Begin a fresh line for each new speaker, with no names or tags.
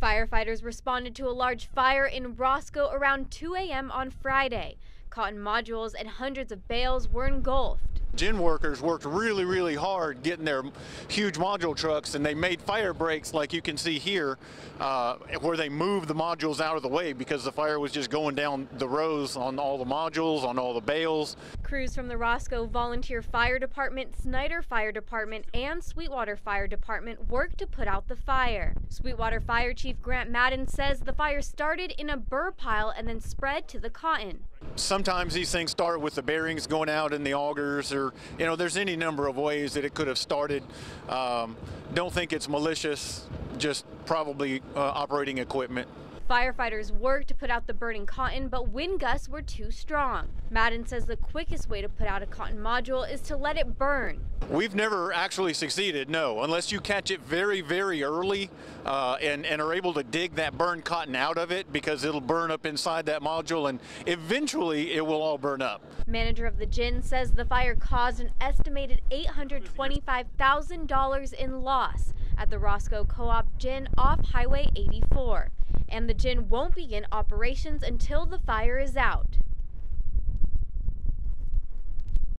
Firefighters responded to a large fire in Roscoe around 2 a.m. on Friday. Cotton modules and hundreds of bales were engulfed.
Gin workers worked really, really hard getting their huge module trucks, and they made fire breaks like you can see here, uh, where they moved the modules out of the way because the fire was just going down the rows on all the modules, on all the bales.
Crews from the Roscoe Volunteer Fire Department, Snyder Fire Department, and Sweetwater Fire Department worked to put out the fire. Sweetwater Fire Chief Grant Madden says the fire started in a burr pile and then spread to the cotton.
Sometimes these things start with the bearings going out in the augers, or you know, there's any number of ways that it could have started. Um, don't think it's malicious, just probably uh, operating equipment.
Firefighters worked to put out the burning cotton, but wind gusts were too strong. Madden says the quickest way to put out a cotton module is to let it burn.
We've never actually succeeded, no, unless you catch it very, very early uh, and, and are able to dig that burned cotton out of it because it'll burn up inside that module and eventually it will all burn up.
Manager of the gin says the fire caused an estimated $825,000 in loss at the Roscoe Co-op Gin off Highway 84 and the gin won't begin operations until the fire is out.